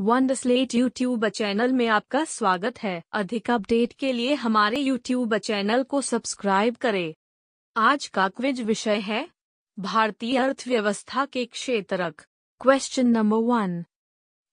वंडरस्लेट YouTube channel में आपका स्वागत है। अधिक अपडेट के लिए हमारे यूट्यूब चैनल को सब्सक्राइब करें। आज का क्विज विषय है, भारतीय अर्थव्यवस्था के क्षेत्रक। क्वेश्चन नंबर वन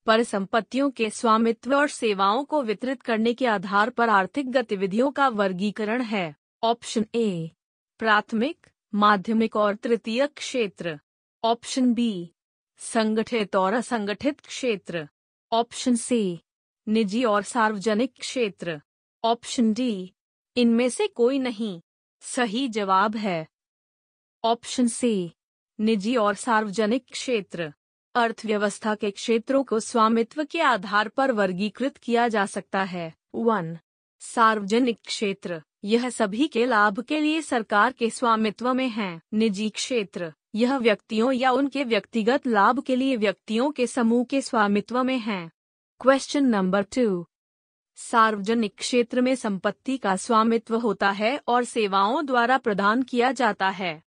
परिसंपत्तियों के स्वामित्व और सेवाओं को वितरित करने के आधार पर आर्थिक गतिविधियों का वर्गीकरण है। ऑप्शन ए प्राथमिक, माध्यमिक और तृतीय क्षेत्र। ऑप्शन बी संगठित और असंगठित क्षेत्र। ऑप्शन सी, निजी और सार्वजनिक क्षेत्र। ऑप्शन डी, इनमें से कोई नहीं। सही जवाब है। ऑप्शन सी, निजी और सार्वजनिक क्षेत्र। अर्थव्यवस्था के क्षेत्रों को स्वामित्व के आधार पर वर्गीकृत किया जा सकता है। वन सार्वजनिक क्षेत्र, यह सभी के लाभ के लिए सरकार के स्वामित्व में है। निजी क्षेत्र, यह व्यक्तियों या उनके व्यक्तिगत लाभ के लिए व्यक्तियों के समूह के स्वामित्व में है। क्वेश्चन नंबर टू सार्वजनिक क्षेत्र में संपत्ति का स्वामित्व होता है और सेवाओं द्वारा प्रदान किया जाता है।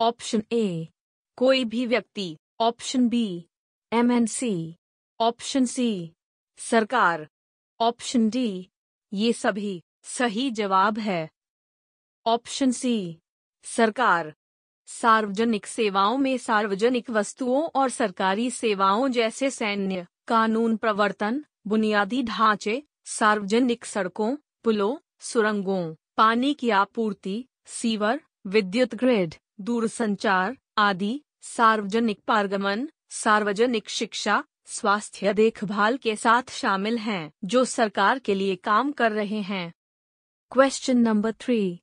ऑप्शन ए कोई भी व्यक्ति। Option B MNC option C सरकार। ऑप्शन डी ये सभी सही जवाब है। ऑप्शन सी, सरकार। सार्वजनिक सेवाओं में सार्वजनिक वस्तुओं और सरकारी सेवाओं जैसे सैन्य, कानून प्रवर्तन, बुनियादी ढांचे, सार्वजनिक सड़कों, पुलों, सुरंगों, पानी की आपूर्ति, सीवर, विद्युत ग्रिड, दूरसंचार आदि, सार्वजनिक पारगमन, सार्वजनिक शिक्षा स्वास्थ्य देखभाल के साथ शामिल हैं, जो सरकार के लिए काम कर रहे हैं। क्वेश्चन नंबर थ्री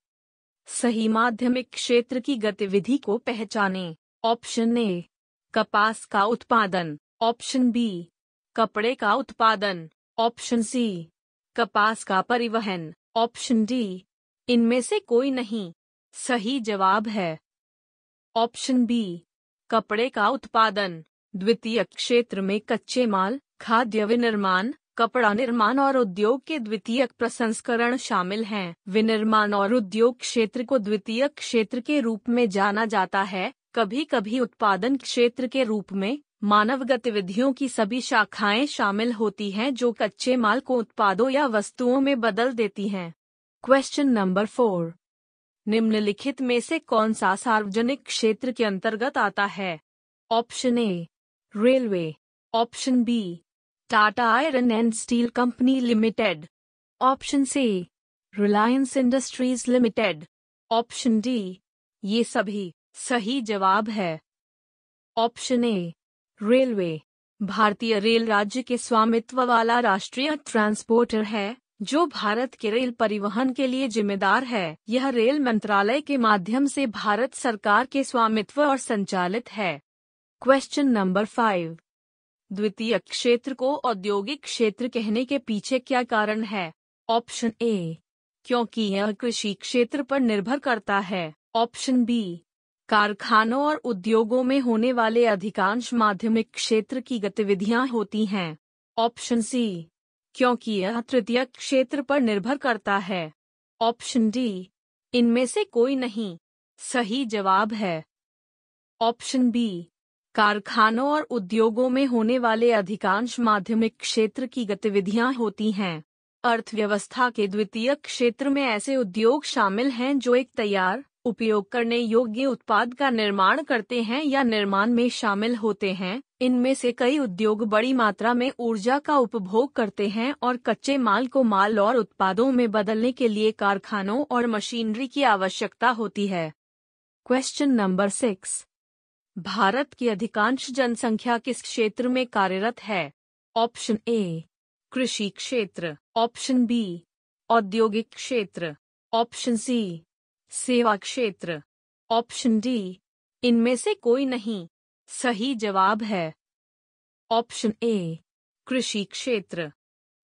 सही माध्यमिक क्षेत्र की गतिविधि को पहचानें। ऑप्शन ए कपास का उत्पादन। ऑप्शन बी कपड़े का उत्पादन। ऑप्शन सी कपास का परिवहन। ऑप्शन डी इनमें से कोई नहीं। सही जवाब है। ऑप्शन बी कपड़े का उत्पादन। द्वितीय क्षेत्र में कच्चे माल, खाद्य विनिर्माण, कपड़ा निर्माण और उद्योग के द्वितीय प्रसंस्करण शामिल हैं। विनिर्माण और उद्योग क्षेत्र को द्वितीय क्षेत्र के रूप में जाना जाता है। कभी कभी उत्पादन क्षेत्र के रूप में मानव गतिविधियों की सभी शाखाएँ शामिल होती हैं जो कच्चे माल को उत्पादों या वस्तुओं में बदल देती हैं। क्वेश्चन नंबर फोर निम्नलिखित में से कौन सा सार्वजनिक क्षेत्र के अंतर्गत आता है? Option A railway. Option B, Tata Iron and Steel Company Limited. Option C, Reliance Industries Limited. Option D, ये सभी सही जवाब है। ऑप्शन ए, रेलवे, भारतीय रेल राज्य के स्वामित्व वाला राष्ट्रीय ट्रांसपोर्टर है, जो भारत के रेल परिवहन के लिए जिम्मेदार है। यह रेल मंत्रालय के माध्यम से भारत सरकार के स्वामित्व और संचालित है। क्वेश्चन नंबर फाइव द्वितीय क्षेत्र को औद्योगिक क्षेत्र कहने के पीछे क्या कारण है? ऑप्शन ए क्योंकि यह कृषि क्षेत्र पर निर्भर करता है। ऑप्शन बी कारखानों और उद्योगों में होने वाले अधिकांश माध्यमिक क्षेत्र की गतिविधियाँ होती हैं। ऑप्शन सी क्योंकि यह तृतीय क्षेत्र पर निर्भर करता है। ऑप्शन डी इनमें से कोई नहीं। सही जवाब है। ऑप्शन बी कारखानों और उद्योगों में होने वाले अधिकांश माध्यमिक क्षेत्र की गतिविधियाँ होती हैं। अर्थव्यवस्था के द्वितीय क्षेत्र में ऐसे उद्योग शामिल हैं जो एक तैयार, उपयोग करने योग्य उत्पाद का निर्माण करते हैं या निर्माण में शामिल होते हैं। इनमें से कई उद्योग बड़ी मात्रा में ऊर्जा का उपभोग करते हैं और कच्चे माल को माल और उत्पादों में बदलने के लिए कारखानों और मशीनरी की आवश्यकता होती है। क्वेश्चन नंबर सिक्स भारत की अधिकांश जनसंख्या किस क्षेत्र में कार्यरत है? ऑप्शन ए, कृषि क्षेत्र। ऑप्शन बी, औद्योगिक क्षेत्र। ऑप्शन सी, सेवा क्षेत्र। ऑप्शन डी, इनमें से कोई नहीं। सही जवाब है। ऑप्शन ए, कृषि क्षेत्र।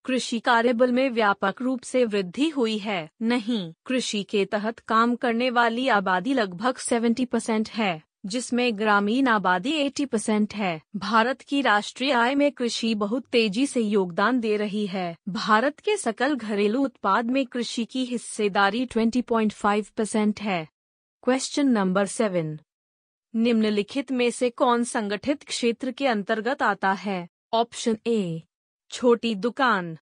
कृषि कार्यबल में व्यापक रूप से वृद्धि हुई है। नहीं, कृषि के तहत काम करने वाली आबादी लगभग 70 परसेंट है। जिसमें ग्रामीण आबादी 80 परसेंट है। भारत की राष्ट्रीय आय में कृषि बहुत तेज़ी से योगदान दे रही है। भारत के सकल घरेलू उत्पाद में कृषि की हिस्सेदारी 20.5 परसेंट है। क्वेश्चन नंबर सेवन निम्नलिखित में से कौन संगठित क्षेत्र के अंतर्गत आता है? ऑप्शन ए छोटी दुकान।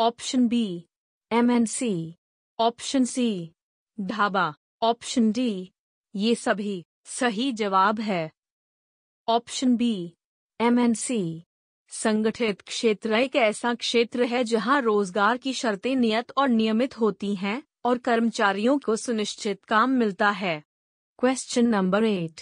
Option B MNC option C dhaba. Option D ये सभी। सही जवाब है। ऑप्शन बी एमएनसी संगठित क्षेत्र एक ऐसा क्षेत्र है जहाँ रोज़गार की शर्तें नियत और नियमित होती हैं और कर्मचारियों को सुनिश्चित काम मिलता है। क्वेश्चन नंबर एट,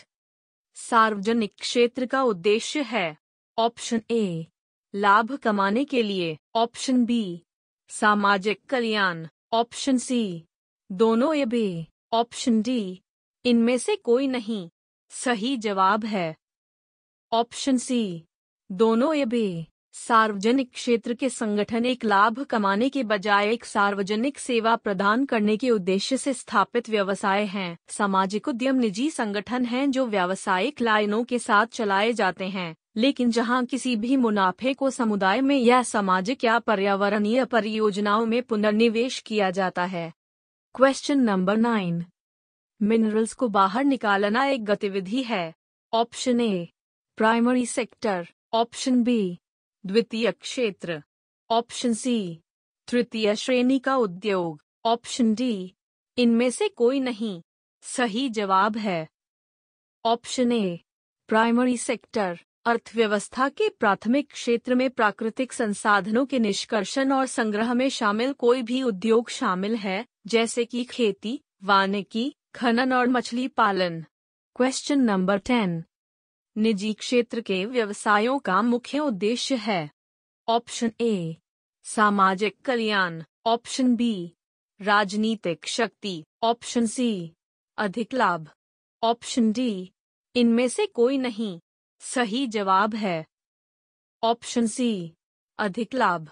सार्वजनिक क्षेत्र का उद्देश्य है। ऑप्शन ए, लाभ कमाने के लिए। ऑप्शन बी, सामाजिक कल्याण। ऑप्शन सी, दोनों ए बी। ऑप्शन डी इनमें से कोई नहीं। सही जवाब है। Option C. दोनों ए बी। सार्वजनिक क्षेत्र के संगठन एक लाभ कमाने के बजाय एक सार्वजनिक सेवा प्रदान करने के उद्देश्य से स्थापित व्यवसाय हैं। सामाजिक उद्यम निजी संगठन हैं जो व्यावसायिक लाइनों के साथ चलाए जाते हैं, लेकिन जहाँ किसी भी मुनाफे को समुदाय में या सामाजिक या पर्यावरणीय परियोजनाओं में पुनर्निवेश किया जाता है। Question number nine. मिनरल्स को बाहर निकालना एक गतिविधि है। Option A primary sector option B द्वितीय क्षेत्र. ऑप्शन सी तृतीय श्रेणी का उद्योग. ऑप्शन डी इनमें से कोई नहीं। सही जवाब है। ऑप्शन ए प्राइमरी सेक्टर अर्थव्यवस्था के प्राथमिक क्षेत्र में प्राकृतिक संसाधनों के निष्कर्षण और संग्रह में शामिल कोई भी उद्योग शामिल है, जैसे कि खेती, वानिकी खनन और मछली पालन। क्वेश्चन नंबर टेन निजी क्षेत्र के व्यवसायों का मुख्य उद्देश्य है। ऑप्शन ए सामाजिक कल्याण। ऑप्शन बी राजनीतिक शक्ति। ऑप्शन सी अधिक लाभ। ऑप्शन डी इनमें से कोई नहीं। सही जवाब है। ऑप्शन सी अधिक लाभ।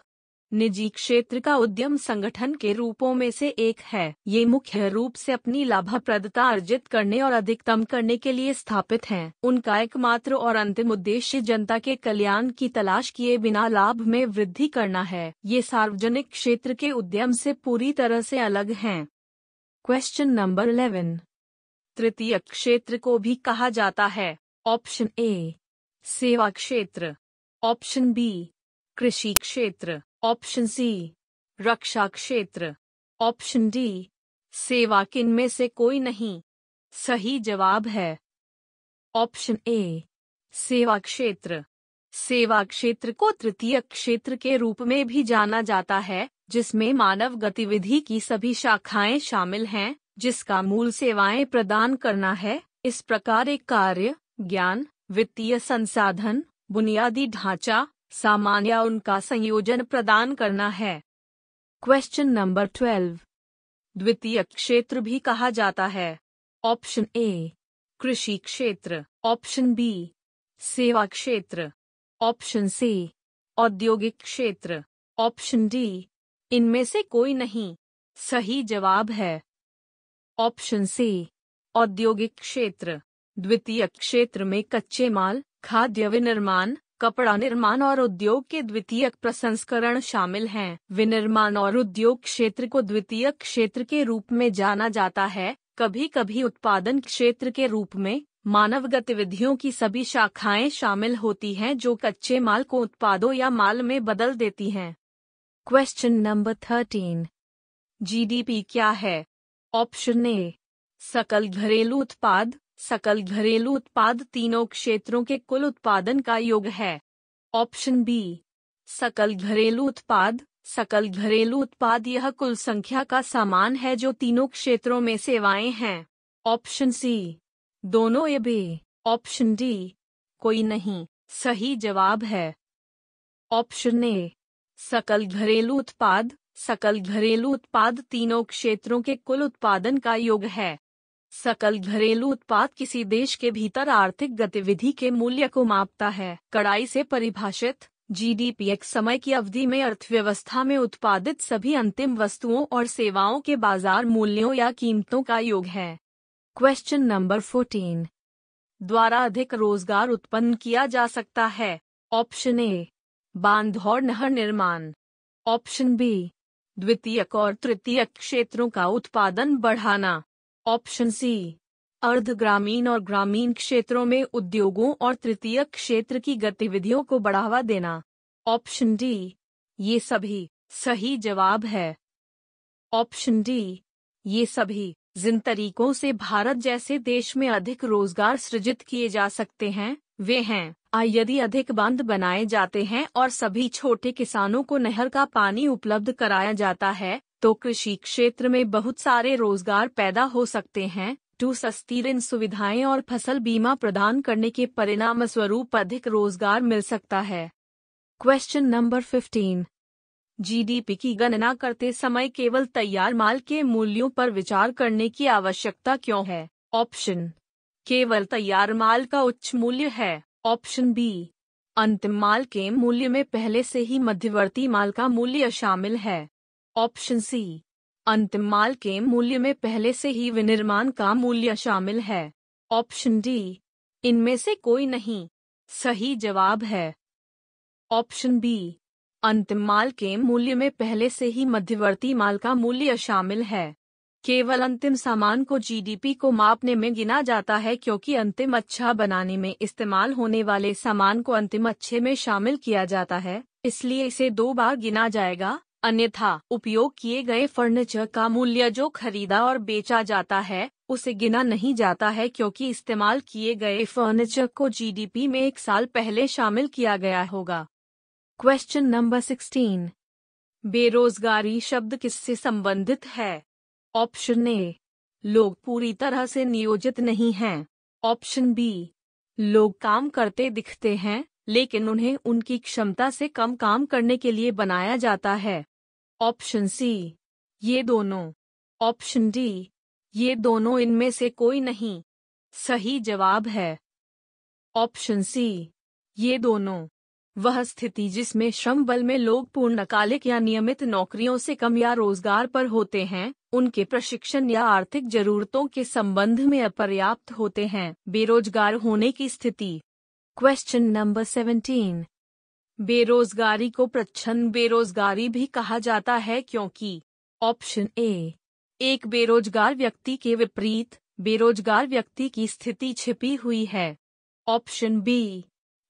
निजी क्षेत्र का उद्यम संगठन के रूपों में से एक है। ये मुख्य रूप से अपनी लाभप्रदता अर्जित करने और अधिकतम करने के लिए स्थापित हैं। उनका एकमात्र और अंतिम उद्देश्य जनता के कल्याण की तलाश किए बिना लाभ में वृद्धि करना है। ये सार्वजनिक क्षेत्र के उद्यम से पूरी तरह से अलग हैं। क्वेश्चन नंबर इलेवन तृतीय क्षेत्र को भी कहा जाता है। ऑप्शन ए सेवा क्षेत्र। ऑप्शन बी कृषि क्षेत्र। ऑप्शन सी, रक्षा क्षेत्र। ऑप्शन डी, सेवा किन में से कोई नहीं। सही जवाब है। ऑप्शन ए, सेवा क्षेत्र। सेवा क्षेत्र को तृतीय क्षेत्र के रूप में भी जाना जाता है, जिसमें मानव गतिविधि की सभी शाखाएँ शामिल हैं, जिसका मूल सेवाएँ प्रदान करना है। इस प्रकार एक कार्य, ज्ञान, वित्तीय संसाधन, बुनियादी ढांचा सामान या उनका संयोजन प्रदान करना है। क्वेश्चन नंबर ट्वेल्व द्वितीय क्षेत्र भी कहा जाता है। ऑप्शन ए कृषि क्षेत्र। ऑप्शन बी सेवा क्षेत्र। ऑप्शन सी औद्योगिक क्षेत्र। ऑप्शन डी इनमें से कोई नहीं। सही जवाब है। ऑप्शन सी औद्योगिक क्षेत्र। द्वितीय क्षेत्र में कच्चे माल, खाद्य विनिर्माण कपड़ा निर्माण और उद्योग के द्वितीय प्रसंस्करण शामिल हैं। विनिर्माण और उद्योग क्षेत्र को द्वितीय क्षेत्र के रूप में जाना जाता है। कभी कभी उत्पादन क्षेत्र के रूप में मानव गतिविधियों की सभी शाखाएँ शामिल होती हैं जो कच्चे माल को उत्पादों या माल में बदल देती हैं। क्वेश्चन नंबर थर्टीन जीडीपी क्या है? ऑप्शन ए सकल घरेलू उत्पाद. सकल घरेलू उत्पाद तीनों क्षेत्रों के कुल उत्पादन का योग है। ऑप्शन बी, सकल घरेलू उत्पाद। सकल घरेलू उत्पाद यह कुल संख्या का सामान है जो तीनों क्षेत्रों में सेवाएँ हैं। ऑप्शन सी, दोनों ए बी। ऑप्शन डी, कोई नहीं, सही जवाब है। ऑप्शन ए, सकल घरेलू उत्पाद। सकल घरेलू उत्पाद तीनों क्षेत्रों के कुल उत्पादन का योग है। सकल घरेलू उत्पाद किसी देश के भीतर आर्थिक गतिविधि के मूल्य को मापता है। कड़ाई से परिभाषित जीडीपी एक समय की अवधि में अर्थव्यवस्था में उत्पादित सभी अंतिम वस्तुओं और सेवाओं के बाज़ार मूल्यों या कीमतों का योग है। क्वेश्चन नंबर फोर्टीन द्वारा अधिक रोज़गार उत्पन्न किया जा सकता है। ऑप्शन ए बाँध और नहर निर्माण। ऑप्शन बी द्वितीयक और तृतीयक क्षेत्रों का उत्पादन बढ़ाना। ऑप्शन सी अर्ध ग्रामीण और ग्रामीण क्षेत्रों में उद्योगों और तृतीय क्षेत्र की गतिविधियों को बढ़ावा देना। ऑप्शन डी, ये सभी सही जवाब है। ऑप्शन डी, ये सभी जिन तरीकों से भारत जैसे देश में अधिक रोज़गार सृजित किए जा सकते हैं, वे हैं। आ, यदि अधिक बाँध बनाए जाते हैं और सभी छोटे किसानों को नहर का पानी उपलब्ध कराया जाता है तो कृषि क्षेत्र में बहुत सारे रोज़गार पैदा हो सकते हैं। टू सस्ती ऋण सुविधाएँ और फ़सल बीमा प्रदान करने के परिणाम स्वरूप अधिक रोज़गार मिल सकता है। क्वेश्चन नंबर फिफ्टीन जीडीपी की गणना करते समय केवल तैयार माल के मूल्यों पर विचार करने की आवश्यकता क्यों है? ऑप्शन केवल तैयार माल का उच्च मूल्य है। ऑप्शन बी अंतिम माल के मूल्य में पहले से ही मध्यवर्ती माल का मूल्य शामिल है। ऑप्शन सी, अंतिम माल के मूल्य में पहले से ही विनिर्माण का मूल्य शामिल है। ऑप्शन डी, इनमें से कोई नहीं। सही जवाब है। ऑप्शन बी, अंतिम माल के मूल्य में पहले से ही मध्यवर्ती माल का मूल्य शामिल है। केवल अंतिम सामान को जीडीपी को मापने में गिना जाता है क्योंकि अंतिम अच्छा बनाने में इस्तेमाल होने वाले सामान को अंतिम अच्छे में शामिल किया जाता है, इसलिए इसे दो बार गिना जाएगा। अन्यथा उपयोग किए गए फर्नीचर का मूल्य जो खरीदा और बेचा जाता है, उसे गिना नहीं जाता है क्योंकि इस्तेमाल किए गए फर्नीचर को जीडीपी में एक साल पहले शामिल किया गया होगा। क्वेश्चन नंबर सिक्सटीन बेरोजगारी शब्द किससे संबंधित है? ऑप्शन ए लोग पूरी तरह से नियोजित नहीं हैं। ऑप्शन बी लोग काम करते दिखते हैं, लेकिन उन्हें उनकी क्षमता से कम काम करने के लिए बनाया जाता है। ऑप्शन सी, ये दोनों। ऑप्शन डी, ये दोनों इनमें से कोई नहीं। सही जवाब है। ऑप्शन सी, ये दोनों। वह स्थिति जिसमें श्रम बल में लोग पूर्णकालिक या नियमित नौकरियों से कम या रोज़गार पर होते हैं, उनके प्रशिक्षण या आर्थिक जरूरतों के संबंध में अपर्याप्त होते हैं। बेरोजगार होने की स्थिति। क्वेश्चन नंबर सेवेंटीन बेरोजगारी को प्रच्छन्न बेरोजगारी भी कहा जाता है क्योंकि ऑप्शन ए, एक बेरोजगार व्यक्ति के विपरीत बेरोजगार व्यक्ति की स्थिति छिपी हुई है। ऑप्शन बी,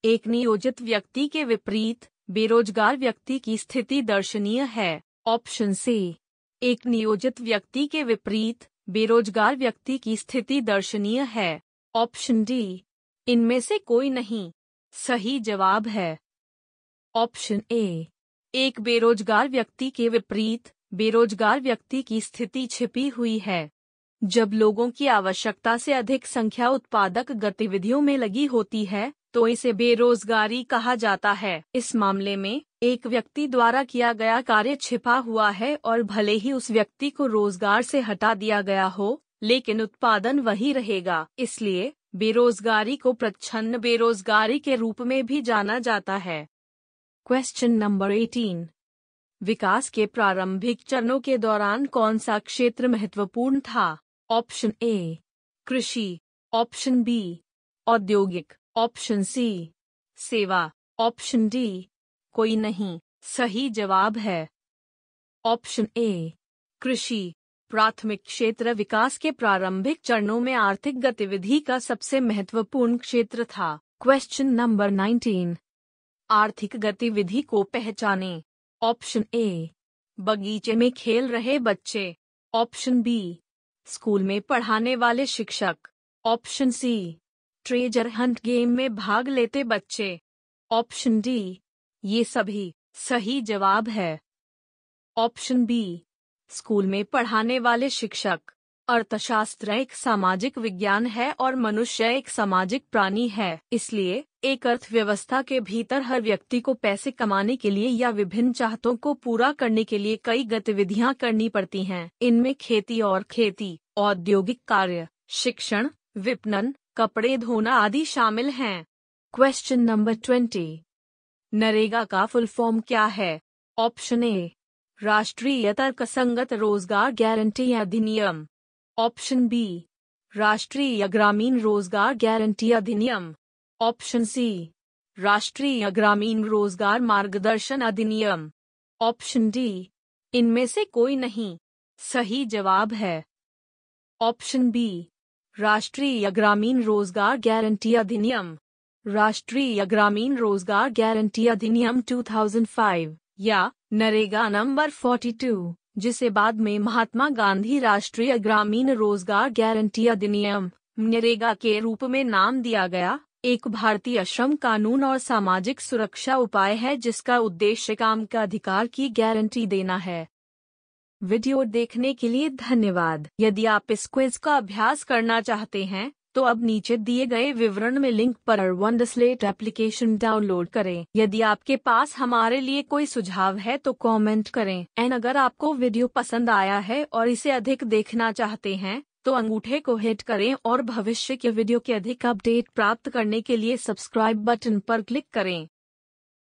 एक नियोजित व्यक्ति के विपरीत बेरोजगार व्यक्ति की स्थिति दर्शनीय है। ऑप्शन सी, एक नियोजित व्यक्ति के विपरीत बेरोजगार व्यक्ति की स्थिति दर्शनीय है। ऑप्शन डी, इनमें से कोई नहीं। सही जवाब है। ऑप्शन ए, एक बेरोजगार व्यक्ति के विपरीत, बेरोजगार व्यक्ति की स्थिति छिपी हुई है। जब लोगों की आवश्यकता से अधिक संख्या उत्पादक गतिविधियों में लगी होती है तो इसे बेरोजगारी कहा जाता है। इस मामले में, एक व्यक्ति द्वारा किया गया कार्य छिपा हुआ है और भले ही उस व्यक्ति को रोज़गार से हटा दिया गया हो, लेकिन उत्पादन वही रहेगा। इसलिए, बेरोजगारी को प्रच्छन्न बेरोजगारी के रूप में भी जाना जाता है। क्वेश्चन नंबर एटीन विकास के प्रारंभिक चरणों के दौरान कौन सा क्षेत्र महत्वपूर्ण था? ऑप्शन ए कृषि. ऑप्शन बी औद्योगिक. ऑप्शन सी सेवा. ऑप्शन डी कोई नहीं, सही जवाब है. ऑप्शन ए कृषि. प्राथमिक क्षेत्र विकास के प्रारंभिक चरणों में आर्थिक गतिविधि का सबसे महत्वपूर्ण क्षेत्र था. क्वेश्चन नंबर नाइनटीन आर्थिक गतिविधि को पहचाने। ऑप्शन ए, बगीचे में खेल रहे बच्चे। ऑप्शन बी, स्कूल में पढ़ाने वाले शिक्षक। Option C, treasure hunt game में भाग लेते बच्चे। ऑप्शन डी, ये सभी सही जवाब है। ऑप्शन बी, स्कूल में पढ़ाने वाले शिक्षक। अर्थशास्त्र एक सामाजिक विज्ञान है और मनुष्य एक सामाजिक प्राणी है, इसलिए एक अर्थव्यवस्था के भीतर हर व्यक्ति को पैसे कमाने के लिए या विभिन्न चाहतों को पूरा करने के लिए कई गतिविधियाँ करनी पड़ती हैं। इनमें खेती और खेती, औद्योगिक कार्य, शिक्षण, विपणन, कपड़े धोना आदि शामिल हैं। क्वेश्चन नंबर ट्वेंटी नरेगा का फुल फॉर्म क्या है? ऑप्शन ए राष्ट्रीय तर्कसंगत रोज़गार गारंटी अधिनियम। ऑप्शन बी राष्ट्रीय ग्रामीण रोज़गार गारंटी अधिनियम। ऑप्शन सी राष्ट्रीय ग्रामीण रोज़गार मार्गदर्शन अधिनियम। ऑप्शन डी इनमें से कोई नहीं। सही जवाब है। ऑप्शन बी राष्ट्रीय ग्रामीण रोज़गार गारंटी अधिनियम। राष्ट्रीय ग्रामीण रोज़गार गारंटी अधिनियम 2005 या नरेगा नंबर 42, जिसे बाद में महात्मा गांधी राष्ट्रीय ग्रामीण रोज़गार गारंटी अधिनियम नरेगा के रूप में नाम दिया गया, एक भारतीय श्रम कानून और सामाजिक सुरक्षा उपाय है जिसका उद्देश्य काम का अधिकार की गारंटी देना है। वीडियो देखने के लिए धन्यवाद। यदि आप इस क्विज का अभ्यास करना चाहते हैं तो अब नीचे दिए गए विवरण में लिंक पर वंडरस्लेट एप्लीकेशन डाउनलोड करें। यदि आपके पास हमारे लिए कोई सुझाव है तो कमेंट करें। एंड अगर आपको वीडियो पसंद आया है और इसे अधिक देखना चाहते हैं तो अंगूठे को हिट करें और भविष्य के वीडियो के अधिक अपडेट प्राप्त करने के लिए सब्सक्राइब बटन पर क्लिक करें।